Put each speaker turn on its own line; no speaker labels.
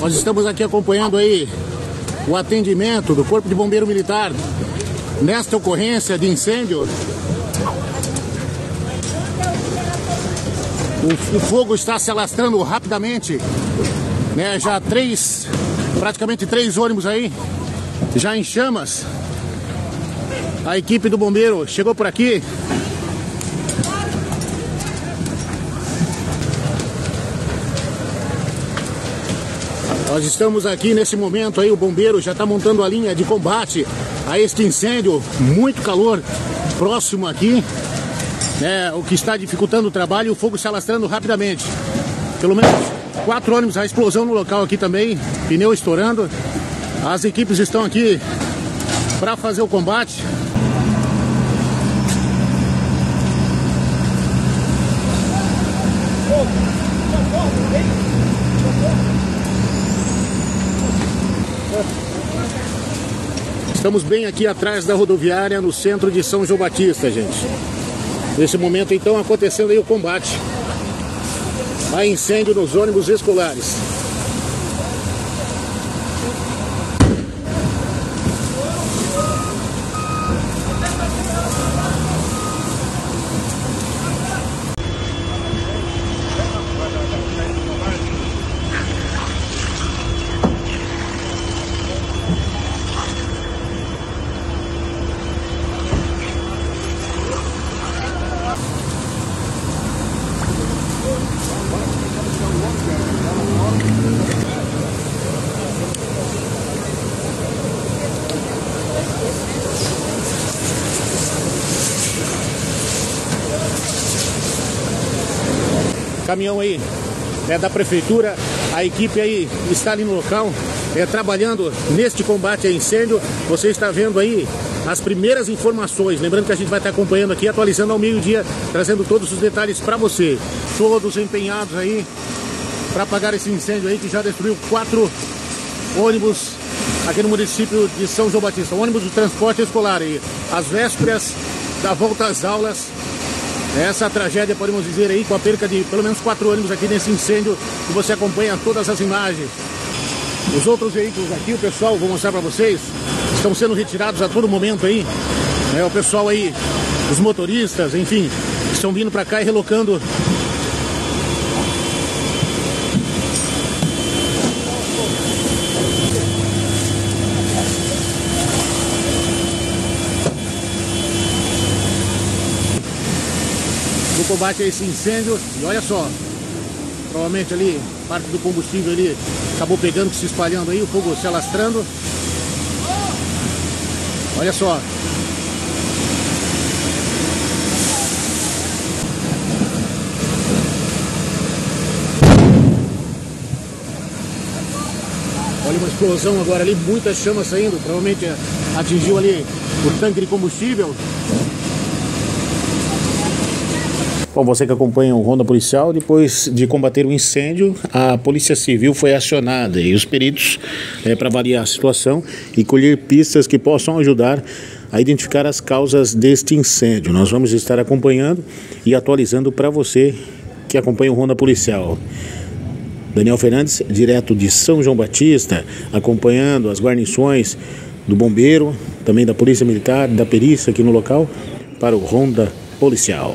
Nós estamos aqui acompanhando aí o atendimento do Corpo de Bombeiro Militar nesta ocorrência de incêndio. O, o fogo está se alastrando rapidamente, né? Já três, praticamente três ônibus aí, já em chamas. A equipe do bombeiro chegou por aqui, Nós estamos aqui nesse momento aí, o bombeiro já está montando a linha de combate a este incêndio, muito calor próximo aqui, né, o que está dificultando o trabalho e o fogo se alastrando rapidamente. Pelo menos quatro ônibus, a explosão no local aqui também, pneu estourando. As equipes estão aqui para fazer o combate. Estamos bem aqui atrás da rodoviária, no centro de São João Batista, gente. Nesse momento, então, acontecendo aí o combate a incêndio nos ônibus escolares. Caminhão aí é, da prefeitura, a equipe aí está ali no local, é, trabalhando neste combate a incêndio. Você está vendo aí as primeiras informações. Lembrando que a gente vai estar acompanhando aqui, atualizando ao meio-dia, trazendo todos os detalhes para você. Todos empenhados aí para apagar esse incêndio aí que já destruiu quatro ônibus aqui no município de São João Batista. ônibus do transporte escolar aí, às vésperas da volta às aulas essa tragédia, podemos dizer aí, com a perca de pelo menos quatro ônibus aqui nesse incêndio que você acompanha todas as imagens. Os outros veículos aqui, o pessoal, vou mostrar para vocês, estão sendo retirados a todo momento aí. É, o pessoal aí, os motoristas, enfim, estão vindo para cá e relocando no combate a esse incêndio. E olha só, provavelmente ali, parte do combustível ali acabou pegando, se espalhando aí, o fogo se alastrando. Olha só. Olha uma explosão agora ali, muitas chamas saindo, provavelmente atingiu ali o tanque de combustível. Bom, você que acompanha o Ronda Policial, depois de combater o incêndio, a Polícia Civil foi acionada e os peritos é, para avaliar a situação e colher pistas que possam ajudar a identificar as causas deste incêndio. Nós vamos estar acompanhando e atualizando para você que acompanha o Ronda Policial. Daniel Fernandes, direto de São João Batista, acompanhando as guarnições do Bombeiro, também da Polícia Militar, da perícia aqui no local, para o Ronda Policial.